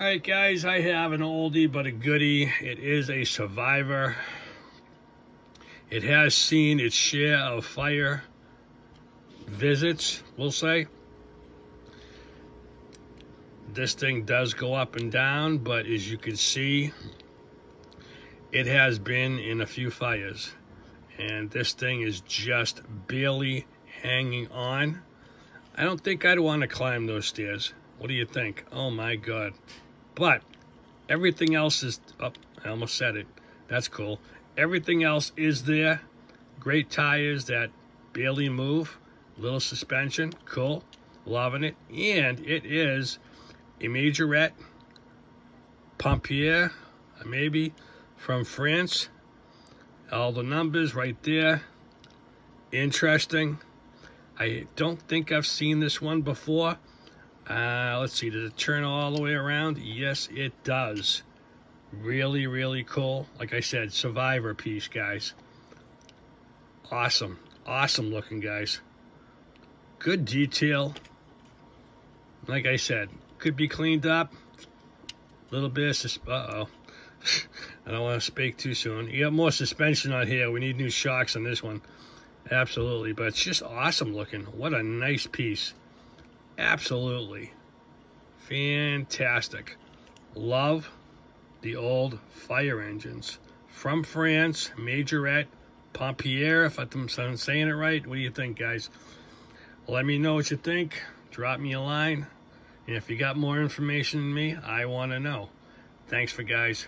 All right, guys, I have an oldie but a goodie. It is a Survivor. It has seen its share of fire visits, we'll say. This thing does go up and down, but as you can see, it has been in a few fires. And this thing is just barely hanging on. I don't think I'd want to climb those stairs. What do you think? Oh my God. But everything else is up. Oh, I almost said it. That's cool. Everything else is there. Great tires that barely move. Little suspension. Cool. Loving it. And it is a majorette Pompier, uh, maybe from France. All the numbers right there. Interesting. I don't think I've seen this one before. Uh, let's see, does it turn all the way around? Yes, it does. Really, really cool. Like I said, Survivor piece, guys. Awesome. Awesome looking, guys. Good detail. Like I said, could be cleaned up. A little bit of, uh-oh. I don't want to speak too soon. You got more suspension on here. We need new shocks on this one. Absolutely. But it's just awesome looking. What a nice piece. Absolutely. Fantastic. Love the old fire engines. From France, Majorette, Pompier, if I'm saying it right. What do you think, guys? Let me know what you think. Drop me a line. And if you got more information than me, I want to know. Thanks for guys.